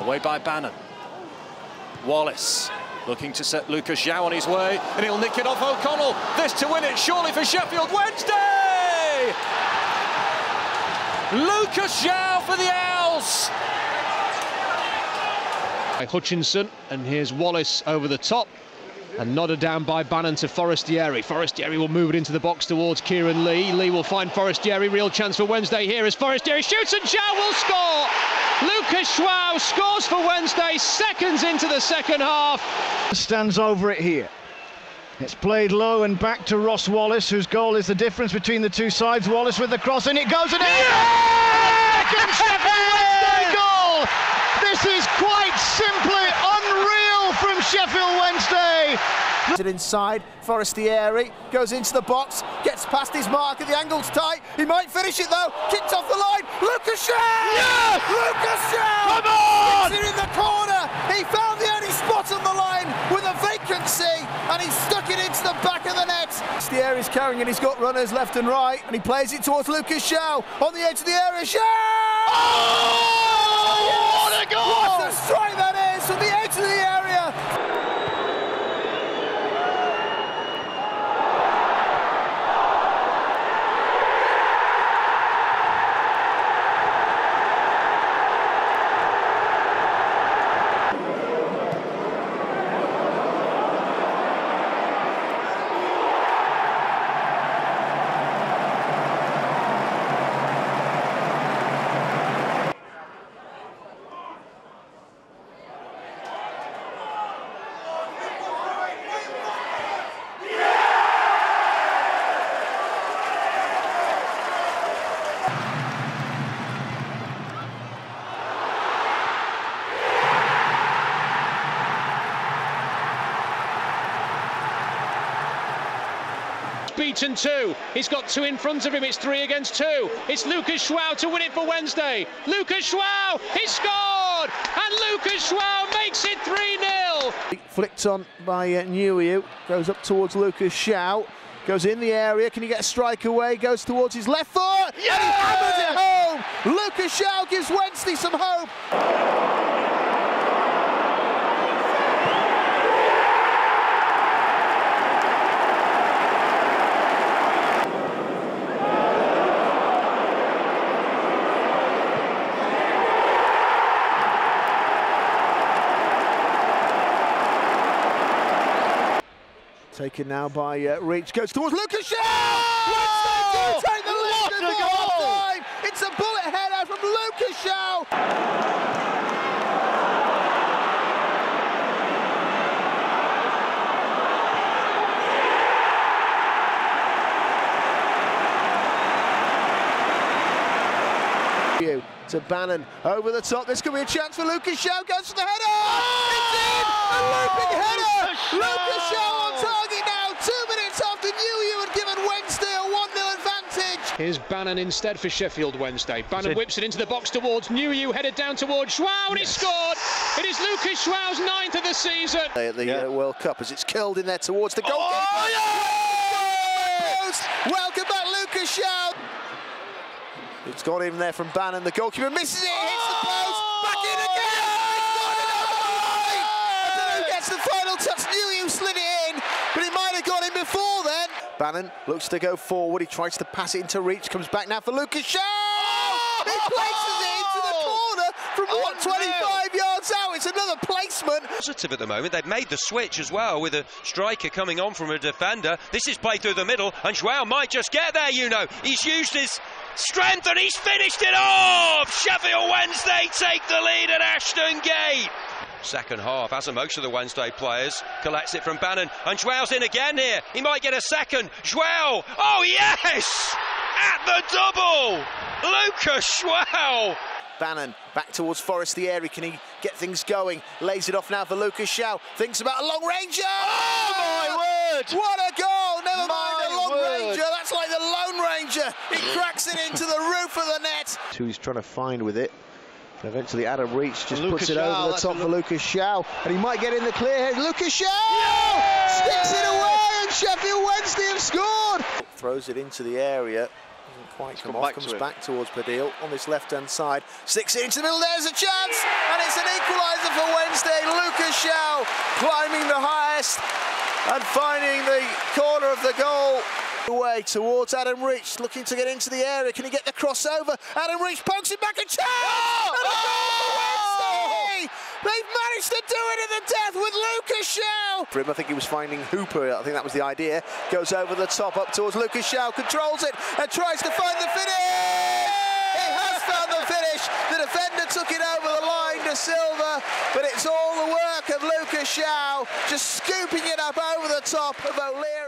Away by Bannon. Wallace looking to set Lucas João on his way, and he'll nick it off O'Connell. This to win it, surely for Sheffield Wednesday! Lucas João for the Owls! By Hutchinson, and here's Wallace over the top. And nodded down by Bannon to Forestieri. Forestieri will move it into the box towards Kieran Lee. Lee will find Forestieri. Real chance for Wednesday here as Forestieri shoots and João will score. Lucas João scores for Wednesday seconds into the second half. Stands over it here. It's played low and back to Ross Wallace, whose goal is the difference between the two sides. Wallace with the cross, and it goes and yeah! Second Sheffield Wednesday goal. This is quite simply unreal from Sheffield Wednesday. Inside, Forestieri goes into the box, gets past his mark, and the angle's tight. He might finish it though. Kicked off the line. Yes! Lucas João! Come on! In the corner. He found the only spot on the line with a vacancy, and he stuck it into the back of the net. Forestieri's carrying it. He's got runners left and right, and he plays it towards Lucas João on the edge of the area. João! Oh, what a goal! What a strike that is from the edge of the area. Beaten two. He's got two in front of him. It's three against two. It's Lucas João to win it for Wednesday. Lucas João, he scored! And Lucas João makes it 3 0. Flicked on by uh, Nuhiu, goes up towards Lucas João, goes in the area. Can he get a strike away? Goes towards his left foot, and he hammers it home. Lucas João gives Wednesday some hope. Taken now by uh, Reach, goes towards Lucas João! Wednesday do take the lead at the goal! half-time. It's a bullet header from Lucas João to Bannon over the top. This could be a chance for Lucas João. Goes for the header. It's in. A looping header. Lucas João! Here's Bannon instead for Sheffield Wednesday. Bannon whips it into the box towards Nuhiu, headed down towards João, and he scored. It is Lucas João's ninth of the season. At the uh, World Cup as it's curled in there towards the goalkeeper. Oh, Post. Welcome back, Lucas João. It's gone in there from Bannon. The goalkeeper misses it. Hits the post. Back in again. It's gone in over the line. I don't know who gets the final touch. Nuhiu slid it in, but it might have gone in before then. Bannon looks to go forward. He tries to pass it into reach. Comes back now for Lucas João. He places it into the oh! corner from oh, what 25 yards out. It's another placement. positive at the moment. They've made the switch as well with a striker coming on from a defender. This is played through the middle, and João might just get there, you know. He's used his strength and he's finished it off! Sheffield Wednesday take the lead at Ashton Gate. Second half, as are most of the Wednesday players, collects it from Bannon, and João's in again here. He might get a second. João, oh yes! At the double! Lucas João! Bannon back towards Forestieri. Can he get things going? Lays it off now for Lucas João. Thinks about a long ranger. Oh, my word! What a goal! Never My mind a long word. ranger. That's like the Lone Ranger. He cracks it into the roof of the net. Who he's trying to find with it. And eventually Adam Reach just Lucas puts it Shaw, over the top for Lucas João. And he might get in the clear here. Lucas João! Sticks it away and Sheffield Wednesday have scored. Throws it into the area. Doesn't quite It's come come off, back comes to back towards Pudil on this left-hand side. Sticks it into the middle, there's a chance! And it's an equaliser for Wednesday. Lucas João climbing the highest and finding the corner of the goal. Away towards Adam Reach, looking to get into the area. Can he get the crossover? Adam Reach pokes it back a chance! Oh! And for oh! They've managed to do it at the death with Lucas João. For him, I think he was finding Hooper. I think that was the idea. Goes over the top, up towards Lucas João, controls it and tries to find the finish. He has found the finish. The defender took it over the line to Silva, but it's all the work of Lucas João, just scooping it up over the top of O'Leary.